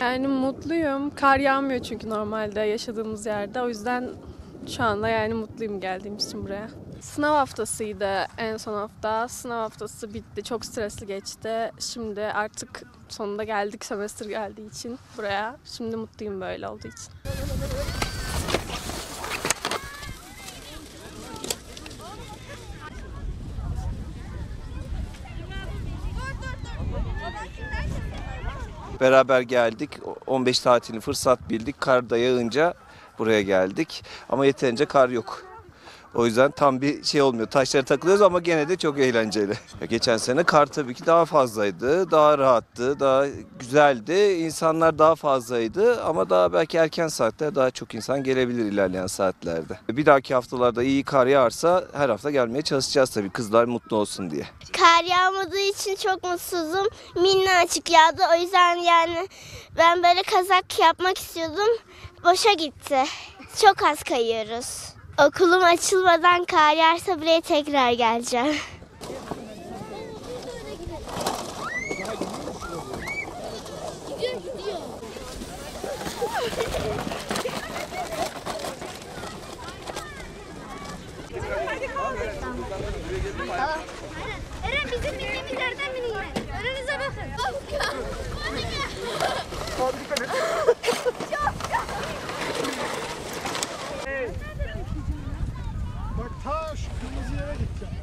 Yani mutluyum. Kar yağmıyor çünkü normalde yaşadığımız yerde. O yüzden şu anda yani mutluyum geldiğim için buraya. Sınav haftasıydı en son hafta. Sınav haftası bitti. Çok stresli geçti. Şimdi artık sonunda geldik semester geldiği için buraya. Şimdi mutluyum böyle olduğu için. Beraber geldik. 15 tatilini fırsat bildik. Kar da yağınca buraya geldik. Ama yeterince kar yok. O yüzden tam bir şey olmuyor. Taşlara takılıyoruz ama gene de çok eğlenceli. Geçen sene kar tabii ki daha fazlaydı. Daha rahattı, daha güzeldi. İnsanlar daha fazlaydı ama daha belki erken saatte daha çok insan gelebilir ilerleyen saatlerde. Bir dahaki haftalarda iyi kar yağarsa her hafta gelmeye çalışacağız tabii kızlar mutlu olsun diye. Kar yağmadığı için çok mutsuzum. Minnacık yağdı. O yüzden yani ben böyle kazak yapmak istiyordum. Boşa gitti. Çok az kayıyoruz. Okulum açılmadan kar yağarsa buraya tekrar geleceğim. Eren bizim bindiğimiz yerden binin. Önünüze bakın. Bak ta şu Kırmızı yere gideceğim.